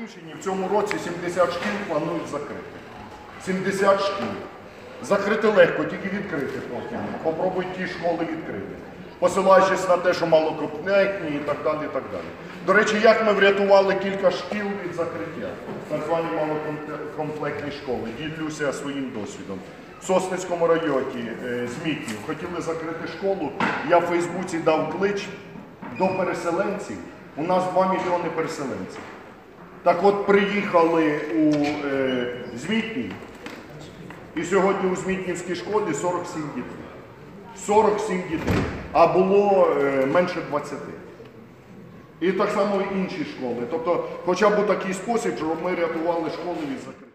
Чернігівщині в цьому році 70 шкіл планують закрити. 70 шкіл. Закрити легко, тільки відкрити потім. Попробують ті школи відкрити. Посилаючись на те, що малокомплектні і так далі. і так далі. До речі, як ми врятували кілька шкіл від закриття, так звані малокомплектні школи, ділюся своїм досвідом. В Сосницькому районі е, Змітнів хотіли закрити школу. Я в Фейсбуці дав клич до переселенців. У нас 2 мільйони переселенців. Так от приїхали у е, Змітній, і сьогодні у Змітнівській школі 47 дітей. 47 дітей, а було е, менше 20. І так само і інші школи. Тобто, хоча б у такий спосіб, щоб ми рятували школи від закриття.